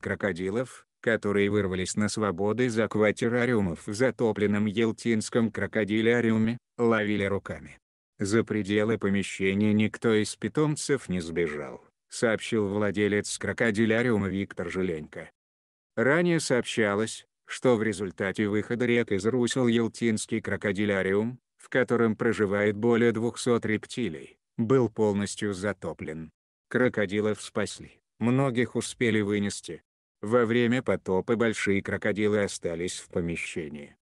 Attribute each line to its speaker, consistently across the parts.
Speaker 1: Крокодилов, которые вырвались на свободу из акватерариумов в затопленном Елтинском крокодиляриуме, ловили руками. За пределы помещения никто из питомцев не сбежал, сообщил владелец крокодиляриума Виктор Желенько. Ранее сообщалось, что в результате выхода рек из русел Елтинский крокодиляриум, в котором проживает более 200 рептилий, был полностью затоплен. Крокодилов спасли, многих успели вынести, во время потопа большие крокодилы остались в помещении.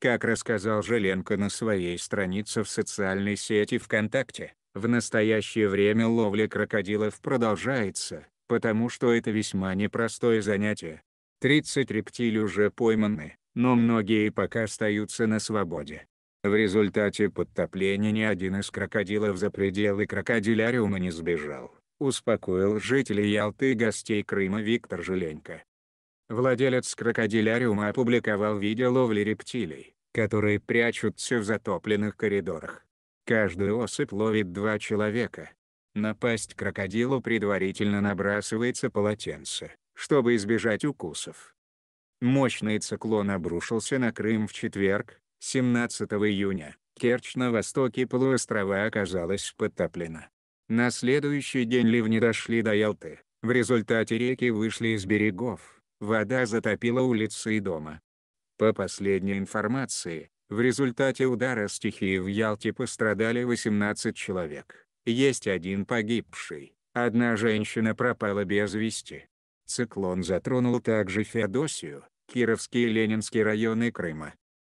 Speaker 1: Как рассказал Желенко на своей странице в социальной сети ВКонтакте, в настоящее время ловля крокодилов продолжается, потому что это весьма непростое занятие. 30 рептилий уже пойманы, но многие пока остаются на свободе. В результате подтопления ни один из крокодилов за пределы крокодиляриума не сбежал успокоил жителей Ялты и гостей Крыма Виктор Желенько. Владелец крокодиляриума опубликовал видео ловли рептилий, которые прячутся в затопленных коридорах. Каждую особь ловит два человека. На пасть крокодилу предварительно набрасывается полотенце, чтобы избежать укусов. Мощный циклон обрушился на Крым в четверг, 17 июня. Керчь на востоке полуострова оказалась подтоплена. На следующий день ливни дошли до Ялты. В результате реки вышли из берегов, вода затопила улицы и дома. По последней информации, в результате удара стихии в Ялте пострадали 18 человек. Есть один погибший, одна женщина пропала без вести. Циклон затронул также Феодосию, Кировский и Ленинский районы Крыма.